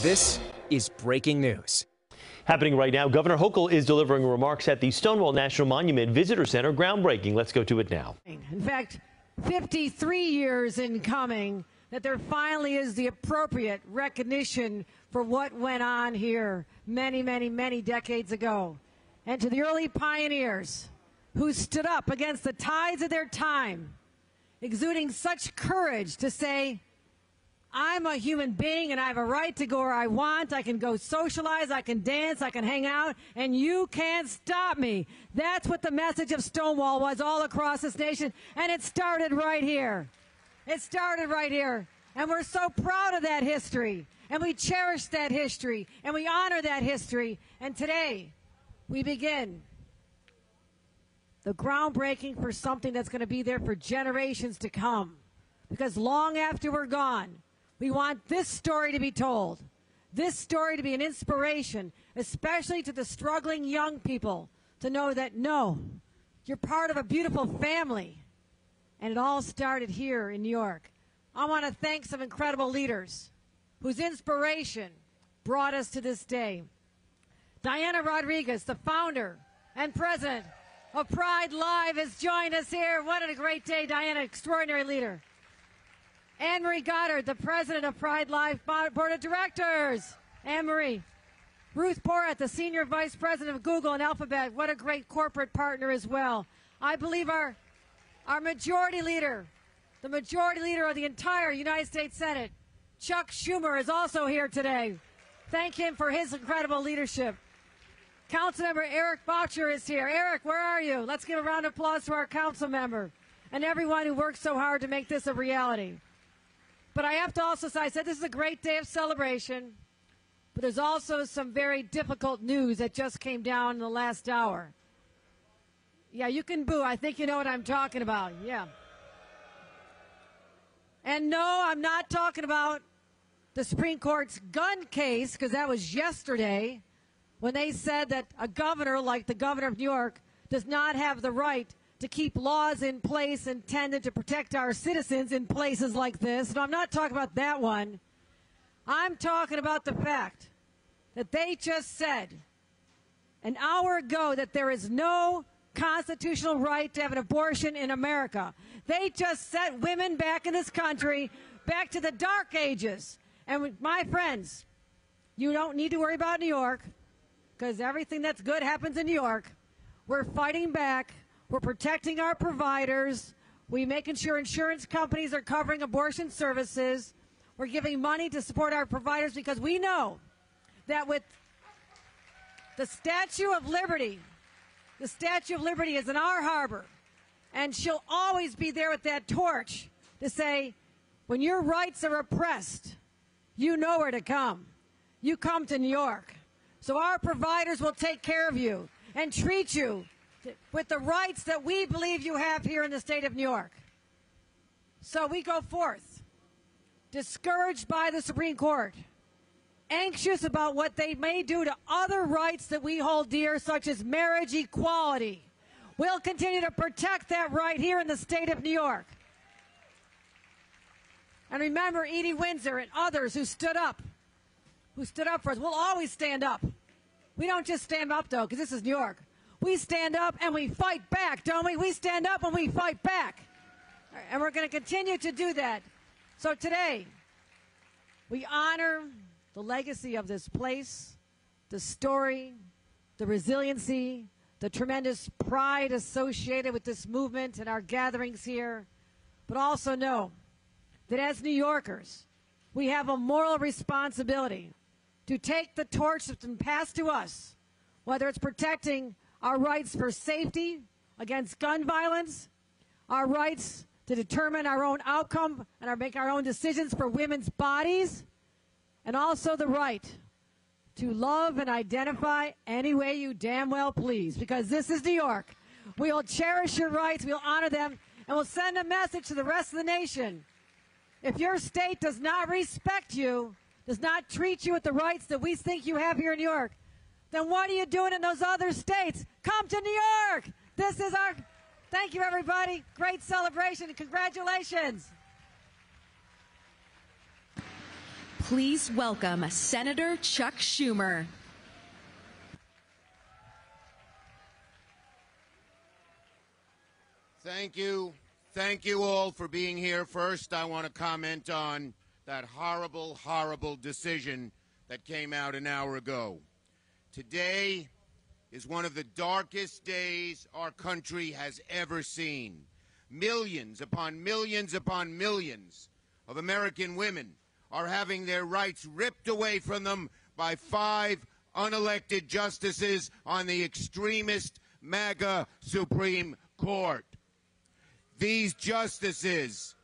This is breaking news. Happening right now, Governor Hochul is delivering remarks at the Stonewall National Monument Visitor Center groundbreaking. Let's go to it now. In fact, 53 years in coming, that there finally is the appropriate recognition for what went on here many, many, many decades ago. And to the early pioneers who stood up against the tides of their time, exuding such courage to say, I'm a human being and I have a right to go where I want. I can go socialize, I can dance, I can hang out, and you can't stop me. That's what the message of Stonewall was all across this nation, and it started right here. It started right here. And we're so proud of that history, and we cherish that history, and we honor that history. And today, we begin the groundbreaking for something that's going to be there for generations to come. Because long after we're gone, we want this story to be told, this story to be an inspiration, especially to the struggling young people to know that no, you're part of a beautiful family. And it all started here in New York. I want to thank some incredible leaders whose inspiration brought us to this day. Diana Rodriguez, the founder and president of Pride Live, has joined us here. What a great day, Diana, extraordinary leader. Anne Marie Gothard, the president of Pride Live Board of Directors. Anne Marie. Ruth Porat, the senior vice president of Google and Alphabet. What a great corporate partner as well. I believe our, our majority leader, the majority leader of the entire United States Senate, Chuck Schumer, is also here today. Thank him for his incredible leadership. Councilmember Eric Bottcher is here. Eric, where are you? Let's give a round of applause to our council member and everyone who worked so hard to make this a reality. But I have to also say, I said this is a great day of celebration, but there's also some very difficult news that just came down in the last hour. Yeah, you can boo. I think you know what I'm talking about. Yeah. And no, I'm not talking about the Supreme Court's gun case, because that was yesterday when they said that a governor like the governor of New York does not have the right to keep laws in place intended to protect our citizens in places like this. And I'm not talking about that one. I'm talking about the fact that they just said an hour ago that there is no constitutional right to have an abortion in America. They just set women back in this country back to the dark ages. And my friends, you don't need to worry about New York because everything that's good happens in New York. We're fighting back. We're protecting our providers. We're making sure insurance companies are covering abortion services. We're giving money to support our providers because we know that with the Statue of Liberty, the Statue of Liberty is in our harbor, and she'll always be there with that torch to say, when your rights are oppressed, you know where to come. You come to New York. So our providers will take care of you and treat you with the rights that we believe you have here in the state of New York. So we go forth, discouraged by the Supreme Court, anxious about what they may do to other rights that we hold dear, such as marriage equality. We'll continue to protect that right here in the state of New York. And remember Edie Windsor and others who stood up, who stood up for us. We'll always stand up. We don't just stand up, though, because this is New York we stand up and we fight back, don't we? We stand up and we fight back. And we're going to continue to do that. So today, we honor the legacy of this place, the story, the resiliency, the tremendous pride associated with this movement and our gatherings here, but also know that as New Yorkers, we have a moral responsibility to take the torch that's been passed to us, whether it's protecting our rights for safety against gun violence, our rights to determine our own outcome and our, make our own decisions for women's bodies, and also the right to love and identify any way you damn well please, because this is New York. We'll cherish your rights, we'll honor them, and we'll send a message to the rest of the nation. If your state does not respect you, does not treat you with the rights that we think you have here in New York, then what are you doing in those other states? Come to New York. This is our, thank you everybody. Great celebration and congratulations. Please welcome Senator Chuck Schumer. Thank you. Thank you all for being here. First, I want to comment on that horrible, horrible decision that came out an hour ago. Today is one of the darkest days our country has ever seen. Millions upon millions upon millions of American women are having their rights ripped away from them by five unelected justices on the extremist MAGA Supreme Court. These justices,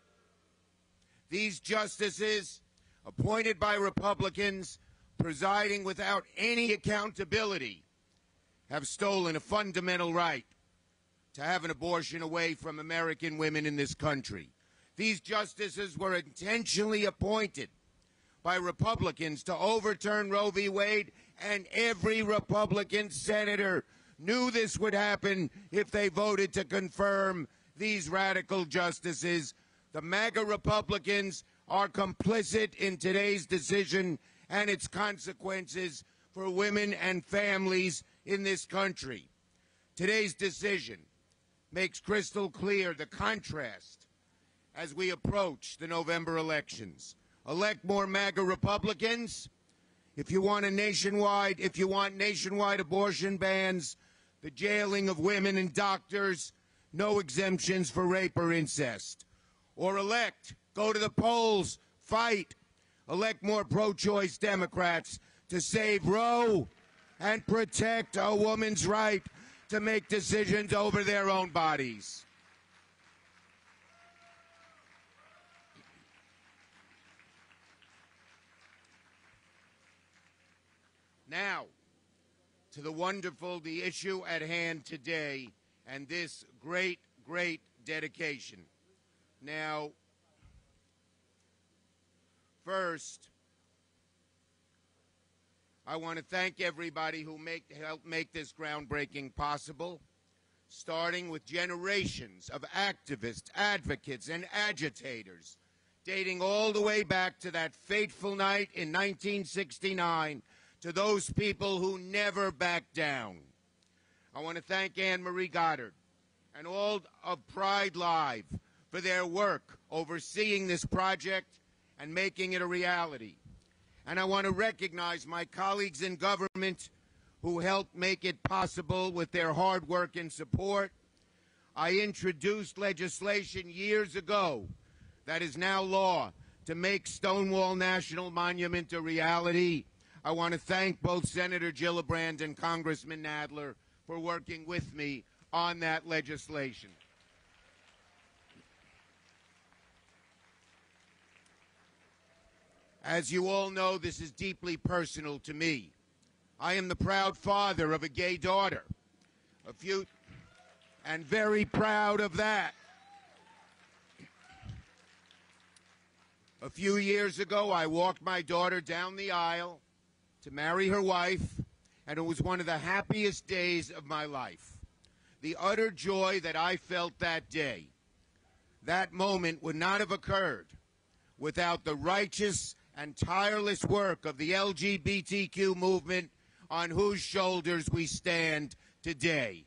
these justices appointed by Republicans, presiding without any accountability, have stolen a fundamental right to have an abortion away from American women in this country. These justices were intentionally appointed by Republicans to overturn Roe v. Wade, and every Republican senator knew this would happen if they voted to confirm these radical justices. The MAGA Republicans are complicit in today's decision and its consequences for women and families in this country. Today's decision makes crystal clear the contrast as we approach the November elections. Elect more MAGA Republicans. If you want a nationwide, if you want nationwide abortion bans, the jailing of women and doctors, no exemptions for rape or incest. Or elect, go to the polls, fight, elect more pro choice Democrats to save Roe and protect a woman's right to make decisions over their own bodies. Now, to the wonderful, the issue at hand today, and this great, great dedication. Now, first, I want to thank everybody who make, helped make this groundbreaking possible, starting with generations of activists, advocates, and agitators, dating all the way back to that fateful night in 1969, to those people who never backed down. I want to thank Anne Marie Gothard and all of Pride Live for their work overseeing this project and making it a reality. And I want to recognize my colleagues in government who helped make it possible with their hard work and support. I introduced legislation years ago that is now law to make Stonewall National Monument a reality. I want to thank both Senator Gillibrand and Congressman Nadler for working with me on that legislation. As you all know, this is deeply personal to me. I am the proud father of a gay daughter. A few, and very proud of that. A few years ago, I walked my daughter down the aisle to marry her wife, and it was one of the happiest days of my life. The utter joy that I felt that day, that moment would not have occurred without the righteous and tireless work of the LGBTQ movement on whose shoulders we stand today.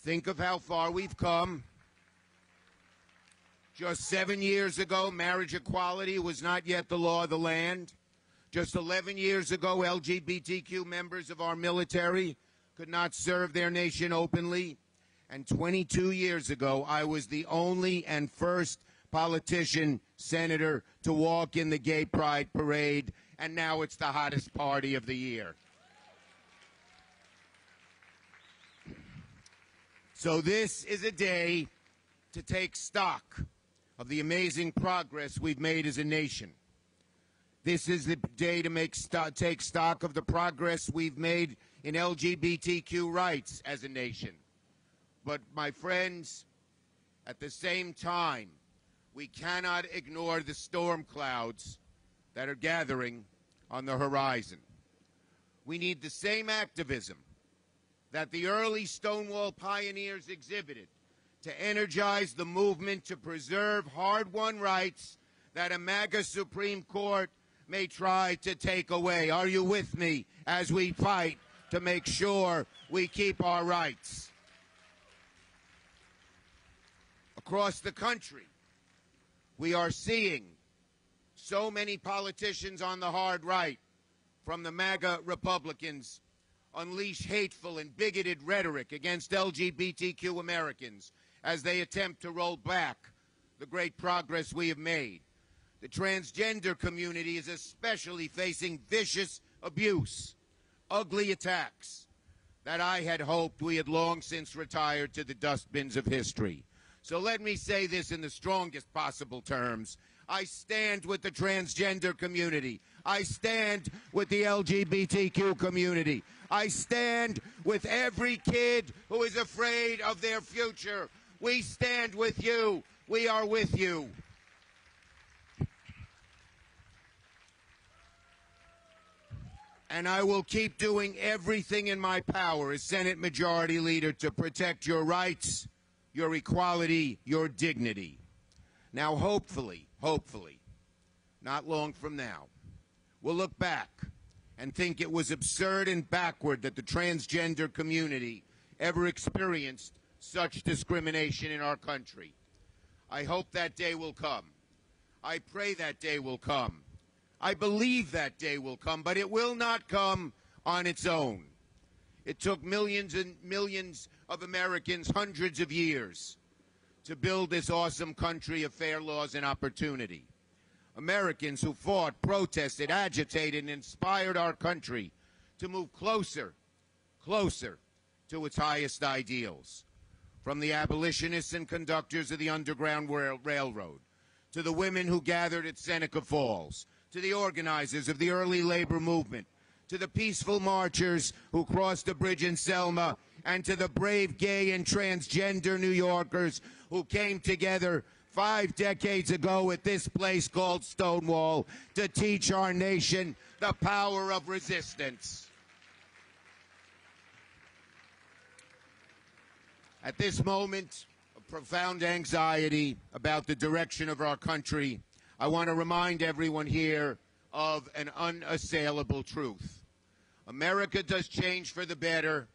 Think of how far we've come. Just seven years ago, marriage equality was not yet the law of the land. Just 11 years ago, LGBTQ members of our military could not serve their nation openly. And 22 years ago, I was the only and first politician, senator, to walk in the gay pride parade, and now it's the hottest party of the year. So, this is a day to take stock of the amazing progress we've made as a nation. This is the day to make st- take stock of the progress we've made in LGBTQ rights as a nation. But, my friends, at the same time, we cannot ignore the storm clouds that are gathering on the horizon. We need the same activism that the early Stonewall pioneers exhibited to energize the movement to preserve hard won rights that a MAGA Supreme Court may try to take away. Are you with me as we fight to make sure we keep our rights? Across the country, we are seeing so many politicians on the hard right, from the MAGA Republicans, unleash hateful and bigoted rhetoric against LGBTQ Americans as they attempt to roll back the great progress we have made. The transgender community is especially facing vicious abuse, ugly attacks that I had hoped we had long since retired to the dustbins of history. So let me say this in the strongest possible terms. I stand with the transgender community. I stand with the LGBTQ community. I stand with every kid who is afraid of their future. We stand with you. We are with you. And I will keep doing everything in my power as Senate Majority Leader to protect your rights, your equality, your dignity. Now, hopefully, hopefully, not long from now, we'll look back and think it was absurd and backward that the transgender community ever experienced such discrimination in our country. I hope that day will come. I pray that day will come. I believe that day will come, but it will not come on its own. It took millions and millions of Americans hundreds of years to build this awesome country of fair laws and opportunity. Americans who fought, protested, agitated, and inspired our country to move closer, closer to its highest ideals. From the abolitionists and conductors of the Underground Railroad, to the women who gathered at Seneca Falls, to the organizers of the early labor movement, to the peaceful marchers who crossed the bridge in Selma, and to the brave gay and transgender New Yorkers who came together five decades ago at this place called Stonewall to teach our nation the power of resistance. At this moment of profound anxiety about the direction of our country, I want to remind everyone here of an unassailable truth. America does change for the better,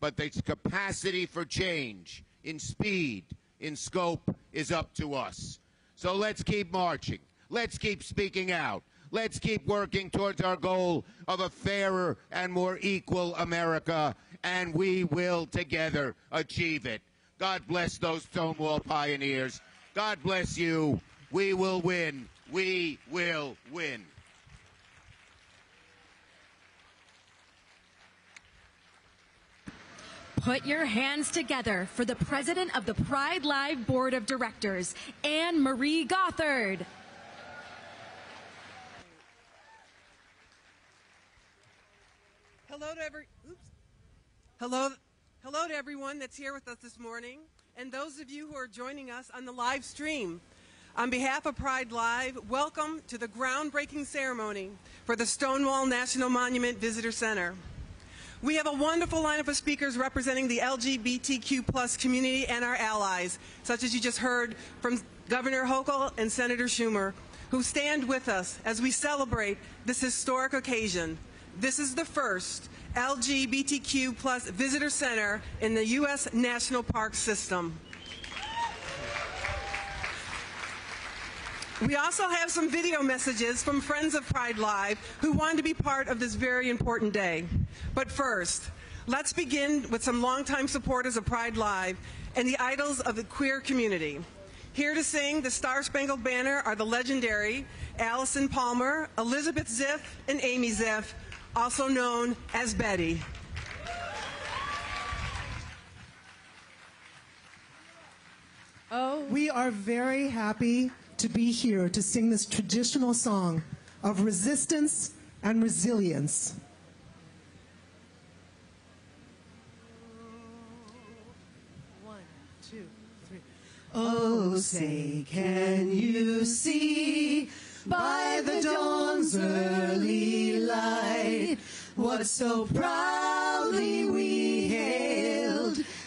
but its capacity for change in speed, in scope, is up to us. So let's keep marching. Let's keep speaking out. Let's keep working towards our goal of a fairer and more equal America, and we will together achieve it. God bless those Stonewall pioneers. God bless you. We will win. We will win. Put your hands together for the president of the Pride Live Board of Directors, Anne Marie Gothard. Hello to every oops. Hello hello to everyone that's here with us this morning and those of you who are joining us on the live stream. On behalf of Pride Live, welcome to the groundbreaking ceremony for the Stonewall National Monument Visitor Center. We have a wonderful lineup of speakers representing the LGBTQ plus community and our allies, such as you just heard from Governor Hochul and Senator Schumer, who stand with us as we celebrate this historic occasion. This is the first LGBTQ plus visitor center in the U.S. National Park System. We also have some video messages from friends of Pride Live who wanted to be part of this very important day. But first, let's begin with some longtime supporters of Pride Live and the idols of the queer community. Here to sing the Star Spangled Banner are the legendary Alyson Palmer, Elizabeth Ziff, and Amy Ziff, also known as Betty. Oh. We are very happy to be here to sing this traditional song of resistance and resilience. Oh, say, can you see by the dawn's early light what so proudly we hailed